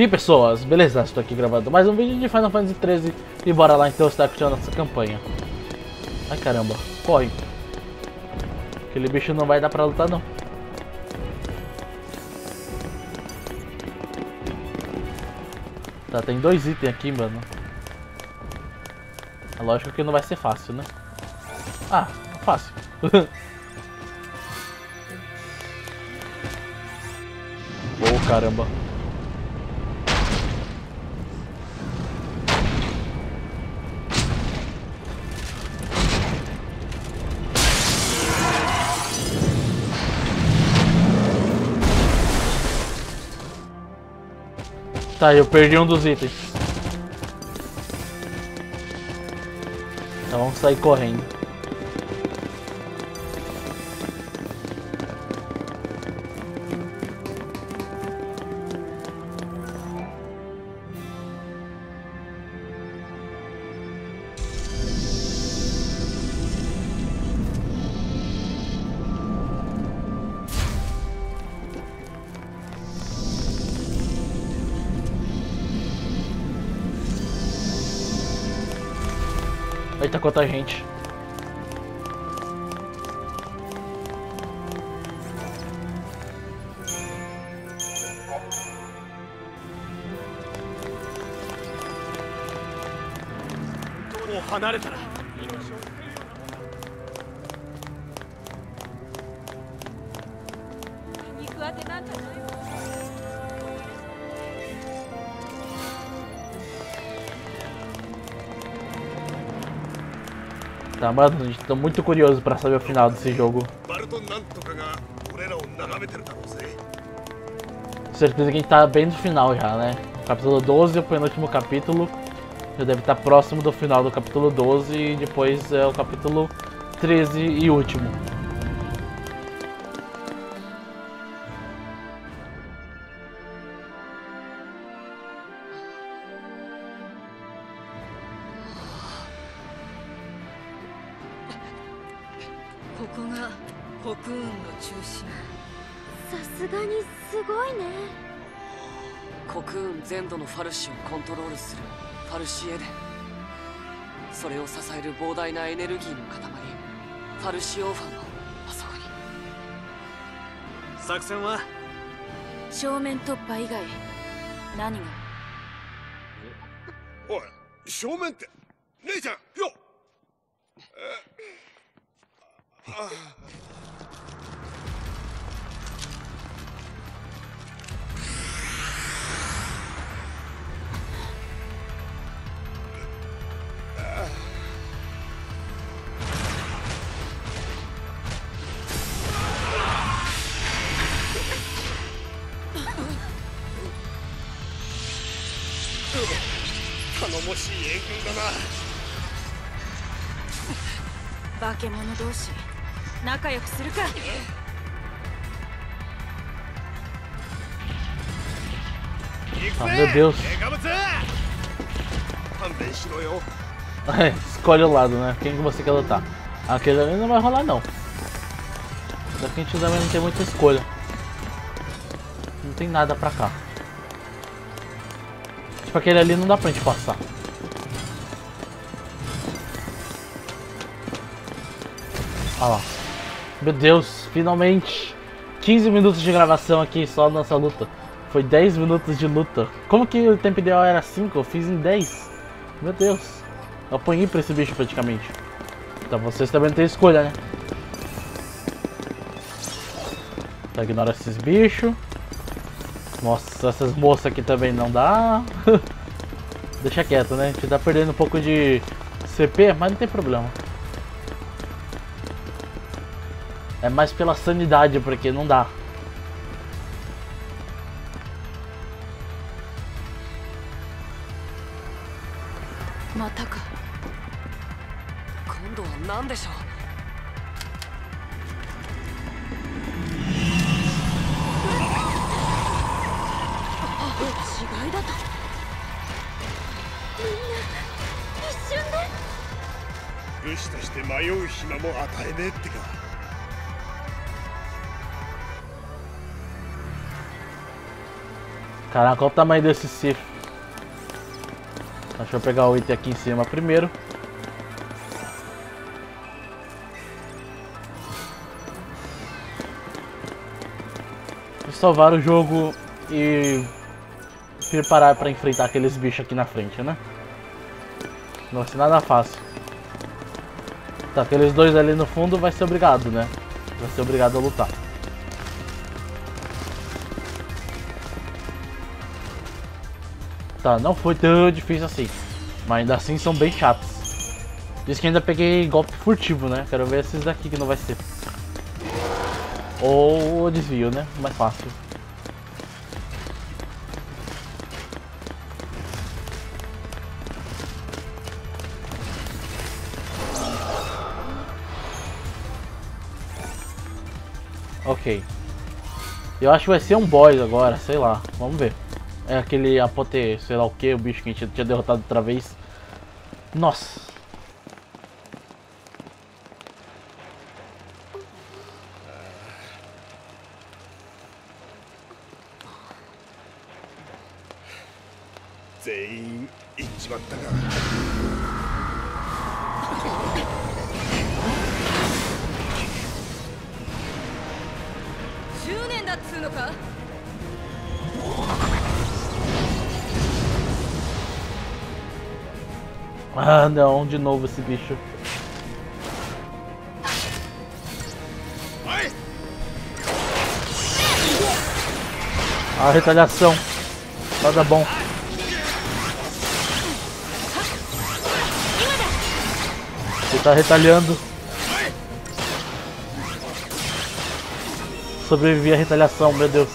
E pessoas, beleza? Estou aqui gravando mais um vídeo de Final Fantasy XIII e bora lá então estar curtindo essa campanha. Ai caramba, corre. Aquele bicho não vai dar pra lutar não. Tá, tem dois itens aqui, mano. É lógico que não vai ser fácil, né? Ah, fácil. oh, caramba. Tá, eu perdi um dos itens. Então vamos sair correndo. Gente. Tá, mano, a gente tá muito curioso pra saber o final desse jogo. Certeza que a gente tá bem no final já, né? Capítulo 12 é o penúltimo capítulo. Já deve estar próximo do final do capítulo 12 e depois é o capítulo 13 e último. の中心。さすがにすごいね。国運全土のファルシをコントロールする。ファルシエデンそれを支える膨大なエネルギーの塊。ファルシオーファンもあそこに作戦は？正面突破以外何が？おい正面って。姉ちゃんよ頼もしい援軍だな化け物同士仲良くするか 行く Ah, ぜ meu Deus. デカブツ勘弁しろよ Escolhe o lado, né? Quem que você quer lutar? Aquele ali não vai rolar não. Daqui a gente também não tem muita escolha. Não tem nada pra cá. Tipo, aquele ali não dá pra gente passar. Olha lá. Meu Deus, finalmente. 15 minutos de gravação aqui só nessa luta. Foi 10 minutos de luta. Como que o tempo ideal era 5? Eu fiz em 10. Meu Deus. Eu apanhei pra esse bicho praticamente. Então vocês também não têm escolha, né? Ignora esses bichos. Nossa, essas moças aqui também não dá. Deixa quieto, né? A gente tá perdendo um pouco de CP, mas não tem problema. É mais pela sanidade, porque não dá. またか今度は何でしょう 違いだとみんな一瞬で武士として迷う暇も与えねえってか Caraca, olha o tamanho desse Sif. Deixa eu pegar o item aqui em cima primeiro. E salvar o jogo e preparar para enfrentar aqueles bichos aqui na frente, né? Não vai ser nada fácil. Tá, aqueles dois ali no fundo vai ser obrigado, né? Vai ser obrigado a lutar. Tá, não foi tão difícil assim. Mas ainda assim são bem chatos. Diz que ainda peguei golpe furtivo, né? Quero ver esses daqui que não vai ser. Ou desvio, né? Mais fácil. Ok. Eu acho que vai ser um boss agora, sei lá. Vamos ver. É aquele apote, sei lá o que, o bicho que a gente tinha derrotado outra vez. Nossa. だっつうのか Ah, não, de novo esse bicho. A retaliação. Nada bom. Ele tá retalhando. Sobrevivi à retaliação, meu Deus.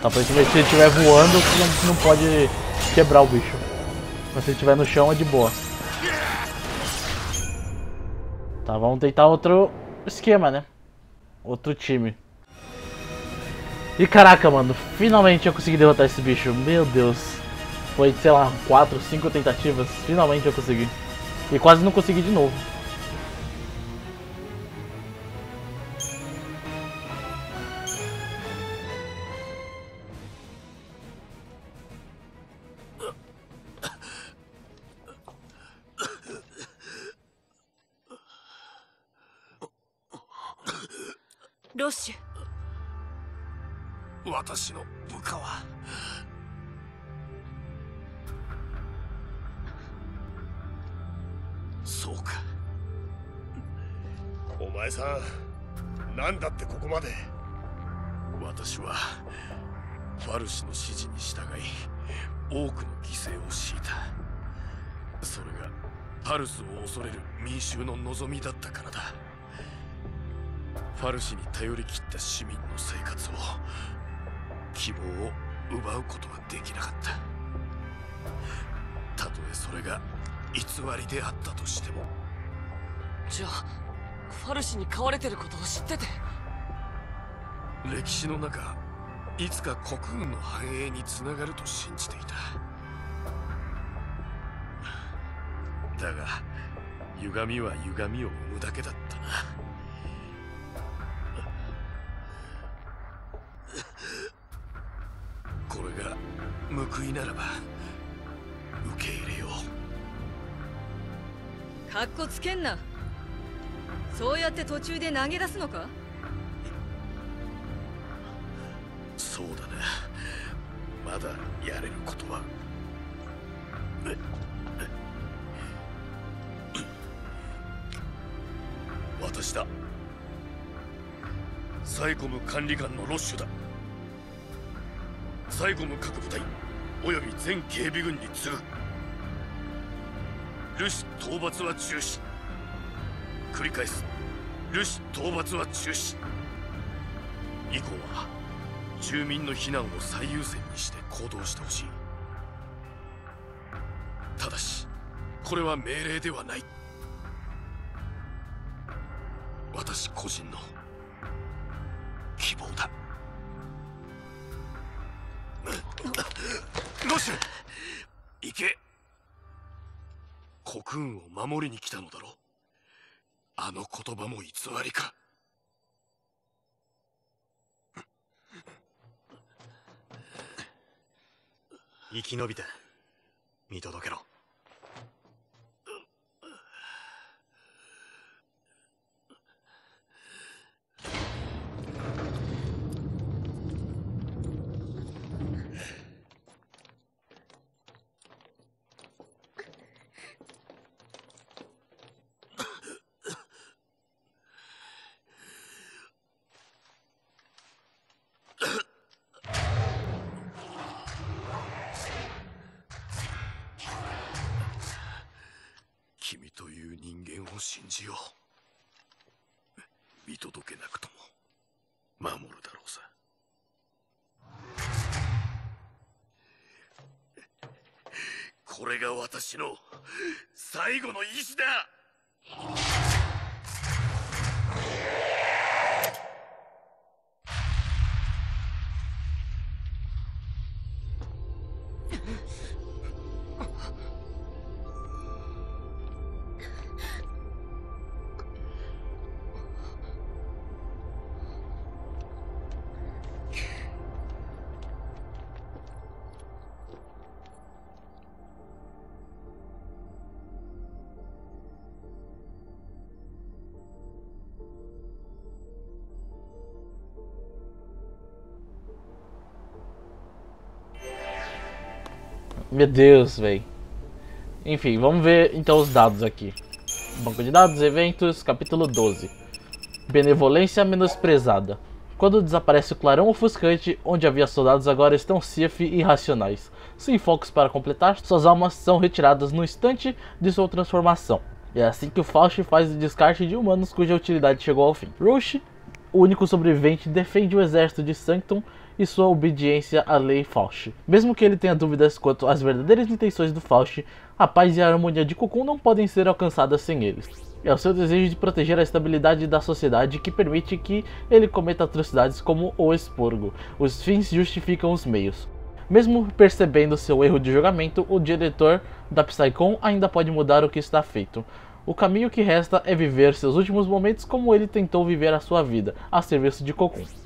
Tá, aparentemente se ele estiver voando, não, não pode quebrar o bicho. Mas se ele estiver no chão é de boa. Tá, vamos tentar outro esquema, né? Outro time. E caraca, mano, finalmente eu consegui derrotar esse bicho. Meu Deus. Foi, sei lá, 4, 5 tentativas. Finalmente eu consegui. E quase não consegui de novo. ロッシュ。私の部下は。そうか。お前さん何だってここまで。私はファルシの指示に従い多くの犠牲を強いた。それがパルスを恐れる民衆の望みだったからだ。ファルシに頼り切った市民の生活を希望を奪うことはできなかった。たとえそれが偽りであったとしても。じゃあファルシに飼われてることを知ってて。歴史の中いつか国軍の繁栄につながると信じていた。だが歪みは歪みを生むだけだった。な報いならば受け入れよう。かっこつけんな。そうやって途中で投げ出すのか？そうだな。まだやれることは。私だ。サイコム管理官のロッシュだ。サイコム各部隊および全警備軍に次ぐ。ルシ討伐は中止。繰り返す。ルシ討伐は中止。以降は住民の避難を最優先にして行動してほしい。ただしこれは命令ではない。私個人の少し行け。国運を守りに来たのだろあの言葉も偽りか。生き延びて見届けろ。信じよう。見届けなくとも守るだろうさ。これが私の最後の意志だ「Meu Deus, velho. Enfim, vamos ver então os dados aqui. Banco de dados, eventos, capítulo 12. Benevolência menosprezada. Quando desaparece o clarão ofuscante, onde havia soldados agora estão Sif e irracionais. Sem focos para completar, suas almas são retiradas no instante de sua transformação. É assim que o Faust faz o descarte de humanos cuja utilidade chegou ao fim. Rush, o único sobrevivente, defende o exército de Sanctum e sua obediência à lei Faust. Mesmo que ele tenha dúvidas quanto às verdadeiras intenções do Faust, a paz e a harmonia de Cocoon não podem ser alcançadas sem eles. É o seu desejo de proteger a estabilidade da sociedade que permite que ele cometa atrocidades como o expurgo. Os fins justificam os meios. Mesmo percebendo seu erro de julgamento, o diretor da Psycon ainda pode mudar o que está feito. O caminho que resta é viver seus últimos momentos como ele tentou viver a sua vida, a serviço de Cocoon.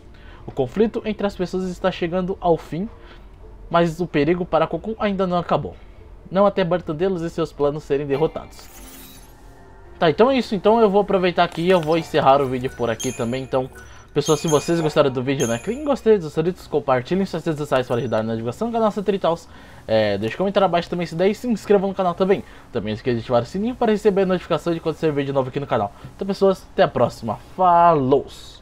O conflito entre as pessoas está chegando ao fim, mas o perigo para Cocoon ainda não acabou. Não até Bartandelos e seus planos serem derrotados. Tá, então é isso. Então eu vou aproveitar aqui e eu vou encerrar o vídeo por aqui também. Então, pessoas, se vocês gostaram do vídeo, né, cliquem em gostei dos inscritos, compartilhem suas redes sociais para ajudar na divulgação do canal Centritals. É, deixe um comentário abaixo também se der e se inscreva no canal também. Também esqueça de ativar o sininho para receber a notificação de quando sair vídeo novo aqui no canal. Então, pessoas, até a próxima. Falou!